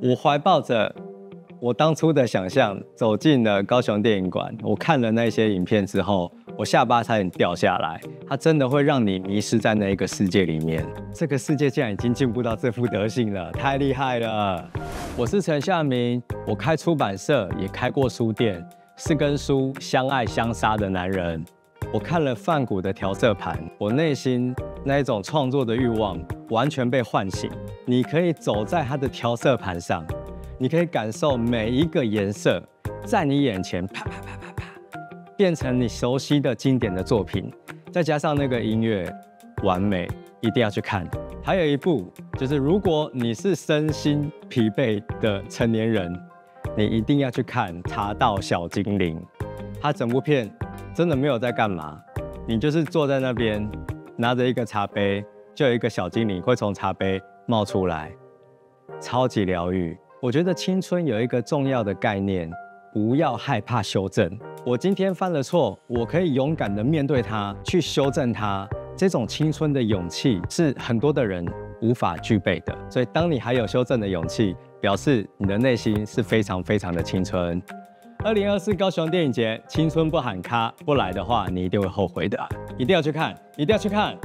我怀抱着我当初的想象走进了高雄电影馆，我看了那些影片之后，我下巴差点掉下来。它真的会让你迷失在那一个世界里面。这个世界竟然已经进步到这副德行了，太厉害了！我是陈夏明，我开出版社，也开过书店，是跟书相爱相杀的男人。我看了范谷的调色盘，我内心那一种创作的欲望完全被唤醒。你可以走在他的调色盘上，你可以感受每一个颜色在你眼前啪啪啪啪啪，变成你熟悉的经典的作品。再加上那个音乐，完美，一定要去看。还有一部就是，如果你是身心疲惫的成年人，你一定要去看《茶道小精灵》。它整部片。真的没有在干嘛，你就是坐在那边，拿着一个茶杯，就有一个小精灵会从茶杯冒出来，超级疗愈。我觉得青春有一个重要的概念，不要害怕修正。我今天犯了错，我可以勇敢的面对它，去修正它。这种青春的勇气是很多的人无法具备的。所以，当你还有修正的勇气，表示你的内心是非常非常的青春。二零二四高雄电影节，青春不喊卡，不来的话，你一定会后悔的，一定要去看，一定要去看。